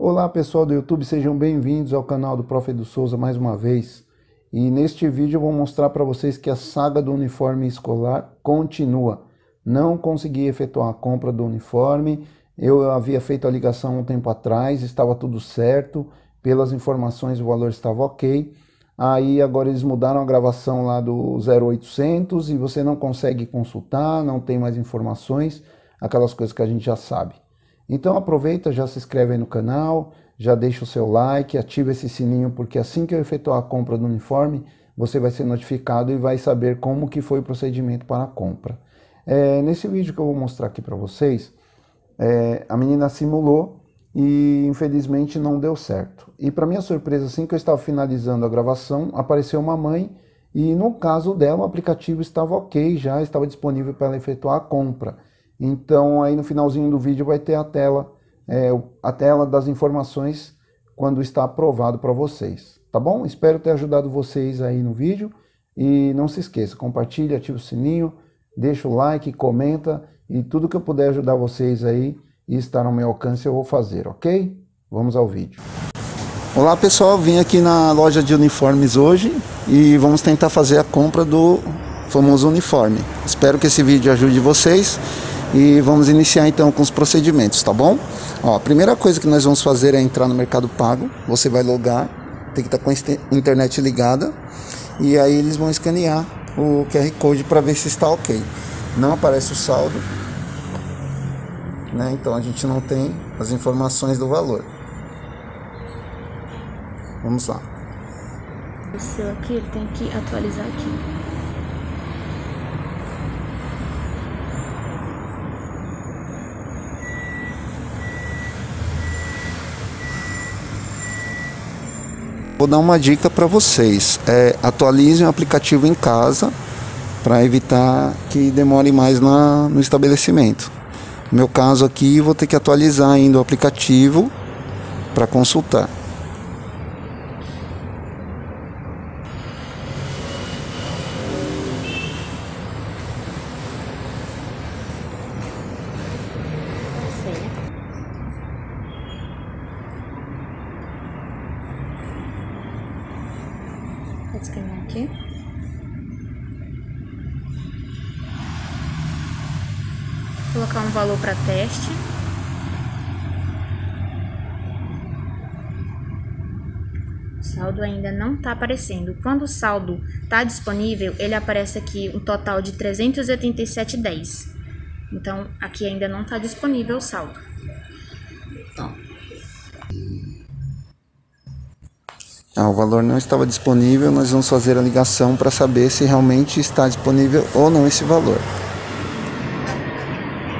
Olá pessoal do YouTube, sejam bem-vindos ao canal do Prof. Edu Souza mais uma vez. E neste vídeo eu vou mostrar para vocês que a saga do uniforme escolar continua. Não consegui efetuar a compra do uniforme, eu havia feito a ligação um tempo atrás, estava tudo certo, pelas informações o valor estava ok. Aí agora eles mudaram a gravação lá do 0800 e você não consegue consultar, não tem mais informações, aquelas coisas que a gente já sabe. Então aproveita, já se inscreve aí no canal, já deixa o seu like, ativa esse sininho, porque assim que eu efetuar a compra do uniforme, você vai ser notificado e vai saber como que foi o procedimento para a compra. É, nesse vídeo que eu vou mostrar aqui para vocês, é, a menina simulou e infelizmente não deu certo. E para minha surpresa, assim que eu estava finalizando a gravação, apareceu uma mãe e no caso dela o aplicativo estava ok, já estava disponível para ela efetuar a compra. Então aí no finalzinho do vídeo vai ter a tela, é, a tela das informações quando está aprovado para vocês, tá bom? Espero ter ajudado vocês aí no vídeo e não se esqueça, compartilhe, ative o sininho, deixa o like, comenta e tudo que eu puder ajudar vocês aí e estar no meu alcance eu vou fazer, ok? Vamos ao vídeo. Olá pessoal, vim aqui na loja de uniformes hoje e vamos tentar fazer a compra do famoso uniforme. Espero que esse vídeo ajude vocês e vamos iniciar então com os procedimentos, tá bom? Ó, a primeira coisa que nós vamos fazer é entrar no Mercado Pago. Você vai logar, tem que estar com a internet ligada e aí eles vão escanear o QR Code para ver se está ok. Não aparece o saldo, né? Então a gente não tem as informações do valor. Vamos lá. O seu aqui, ele tem que atualizar aqui. Vou dar uma dica para vocês: é, atualizem o aplicativo em casa para evitar que demore mais na, no estabelecimento. No meu caso aqui, vou ter que atualizar ainda o aplicativo para consultar. Vou escanear aqui. Colocar um valor para teste. O saldo ainda não está aparecendo. Quando o saldo está disponível, ele aparece aqui um total de 387,10. Então, aqui ainda não está disponível o saldo. Tá. Ah, o valor não estava disponível, nós vamos fazer a ligação para saber se realmente está disponível ou não esse valor.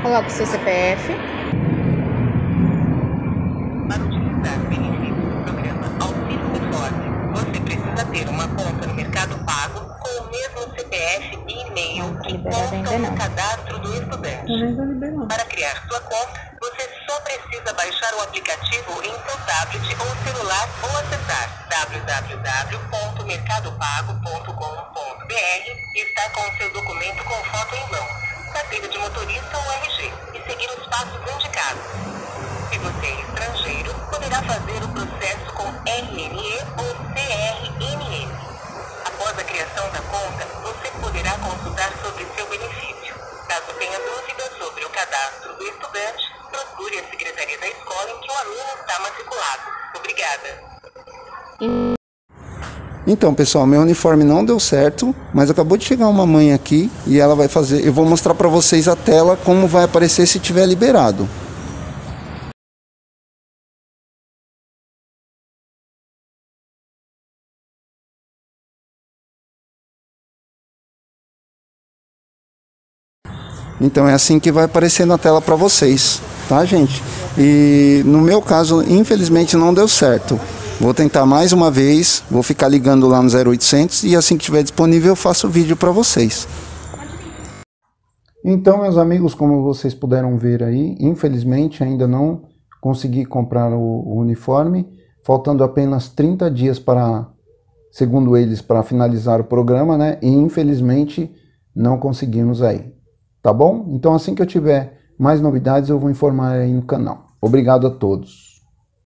Coloque o seu CPF. Para utilizar o benefício do programa Auxílio você precisa ter uma conta no Mercado Pago com o mesmo CPF e e-mail que no cadastro do estudante. Para criar sua conta, precisa baixar o aplicativo em seu tablet ou celular ou acessar www.mercadopago.com.br e estar com o seu documento com foto em mão, carteira de motorista ou RG e seguir os passos indicados. Se você é estrangeiro, poderá fazer o processo com RNE ou CRNE. Após a criação da conta, você poderá consultar sobre seu benefício. Caso tenha dúvidas sobre o cadastro do estudante, procure a secretaria da escola em que o aluno está matriculado. Obrigada. Então, pessoal, meu uniforme não deu certo, mas acabou de chegar uma mãe aqui e ela vai fazer. Eu vou mostrar para vocês a tela como vai aparecer se tiver liberado. Então é assim que vai aparecer na tela para vocês, tá, gente? E no meu caso, infelizmente não deu certo. Vou tentar mais uma vez, vou ficar ligando lá no 0800 e assim que estiver disponível eu faço o vídeo para vocês. Então, meus amigos, como vocês puderam ver aí, infelizmente ainda não consegui comprar o, o uniforme, faltando apenas 30 dias para, segundo eles, para finalizar o programa, né? E infelizmente não conseguimos aí. Tá bom? Então assim que eu tiver mais novidades eu vou informar aí no canal. Obrigado a todos.